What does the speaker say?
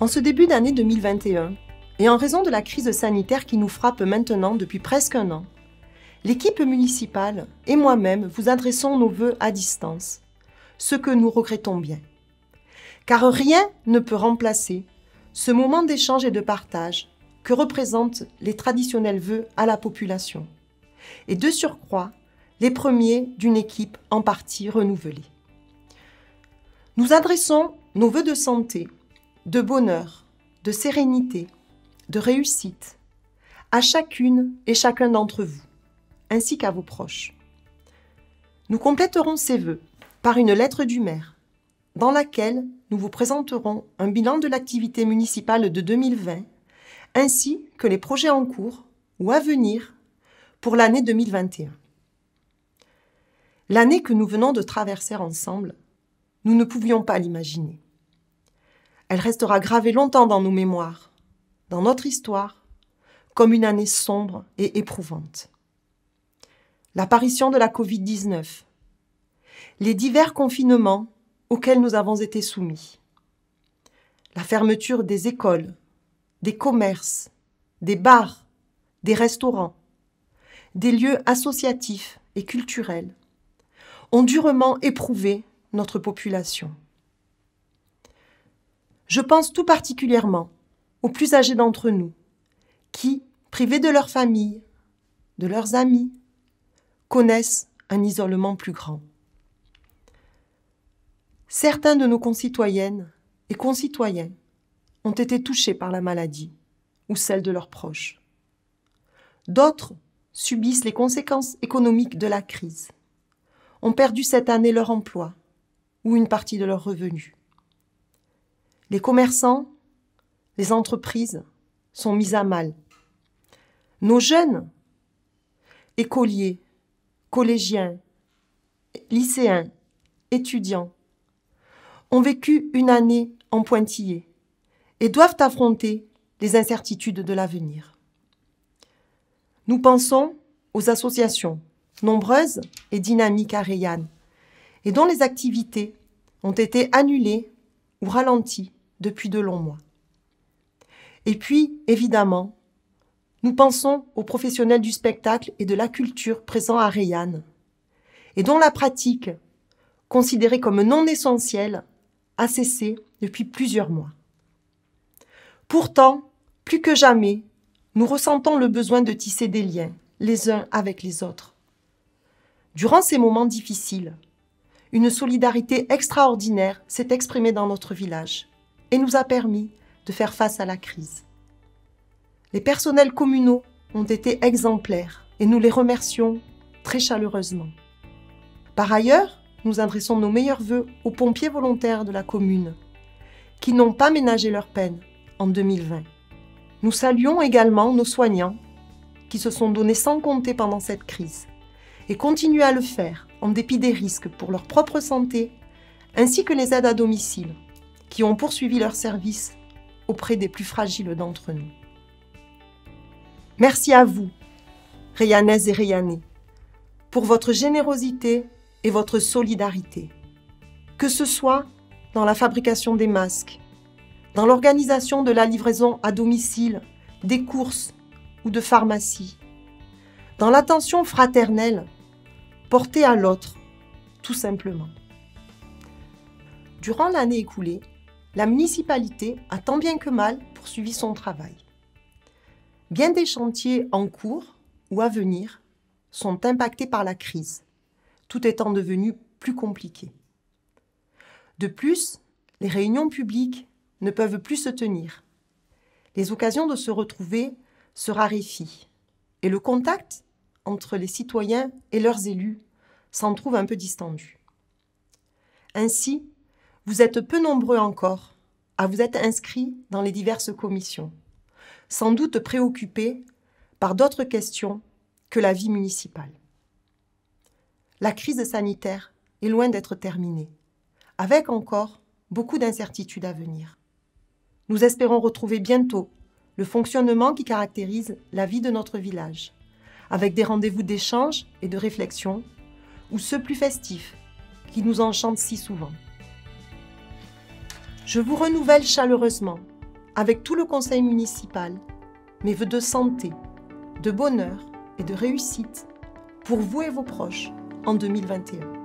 En ce début d'année 2021, et en raison de la crise sanitaire qui nous frappe maintenant depuis presque un an, l'équipe municipale et moi-même vous adressons nos voeux à distance, ce que nous regrettons bien. Car rien ne peut remplacer ce moment d'échange et de partage que représentent les traditionnels vœux à la population, et de surcroît les premiers d'une équipe en partie renouvelée. Nous adressons nos vœux de santé, de bonheur, de sérénité, de réussite à chacune et chacun d'entre vous, ainsi qu'à vos proches. Nous compléterons ces vœux par une lettre du maire, dans laquelle nous vous présenterons un bilan de l'activité municipale de 2020, ainsi que les projets en cours ou à venir pour l'année 2021. L'année que nous venons de traverser ensemble, nous ne pouvions pas l'imaginer. Elle restera gravée longtemps dans nos mémoires, dans notre histoire, comme une année sombre et éprouvante. L'apparition de la Covid-19, les divers confinements auxquels nous avons été soumis, la fermeture des écoles, des commerces, des bars, des restaurants, des lieux associatifs et culturels, ont durement éprouvé notre population. Je pense tout particulièrement aux plus âgés d'entre nous, qui, privés de leur famille, de leurs amis, connaissent un isolement plus grand. Certains de nos concitoyennes et concitoyens ont été touchés par la maladie ou celle de leurs proches. D'autres subissent les conséquences économiques de la crise ont perdu cette année leur emploi ou une partie de leurs revenus. Les commerçants, les entreprises sont mis à mal. Nos jeunes, écoliers, collégiens, lycéens, étudiants, ont vécu une année en pointillé et doivent affronter les incertitudes de l'avenir. Nous pensons aux associations, nombreuses et dynamiques à et dont les activités ont été annulées ou ralenties depuis de longs mois. Et puis, évidemment, nous pensons aux professionnels du spectacle et de la culture présents à Rayanne, et dont la pratique, considérée comme non essentielle, a cessé depuis plusieurs mois. Pourtant, plus que jamais, nous ressentons le besoin de tisser des liens les uns avec les autres Durant ces moments difficiles, une solidarité extraordinaire s'est exprimée dans notre village et nous a permis de faire face à la crise. Les personnels communaux ont été exemplaires et nous les remercions très chaleureusement. Par ailleurs, nous adressons nos meilleurs voeux aux pompiers volontaires de la commune qui n'ont pas ménagé leur peine en 2020. Nous saluons également nos soignants qui se sont donnés sans compter pendant cette crise et continuent à le faire en dépit des risques pour leur propre santé, ainsi que les aides à domicile, qui ont poursuivi leur service auprès des plus fragiles d'entre nous. Merci à vous, Rayanaises et Rayanais, pour votre générosité et votre solidarité, que ce soit dans la fabrication des masques, dans l'organisation de la livraison à domicile, des courses ou de pharmacie, dans l'attention fraternelle porter à l'autre, tout simplement. Durant l'année écoulée, la municipalité a tant bien que mal poursuivi son travail. Bien des chantiers en cours ou à venir sont impactés par la crise, tout étant devenu plus compliqué. De plus, les réunions publiques ne peuvent plus se tenir. Les occasions de se retrouver se raréfient et le contact entre les citoyens et leurs élus s'en trouve un peu distendu. Ainsi, vous êtes peu nombreux encore à vous être inscrits dans les diverses commissions, sans doute préoccupés par d'autres questions que la vie municipale. La crise sanitaire est loin d'être terminée, avec encore beaucoup d'incertitudes à venir. Nous espérons retrouver bientôt le fonctionnement qui caractérise la vie de notre village avec des rendez-vous d'échange et de réflexion, ou ceux plus festifs, qui nous enchantent si souvent. Je vous renouvelle chaleureusement avec tout le conseil municipal, mes voeux de santé, de bonheur et de réussite pour vous et vos proches en 2021.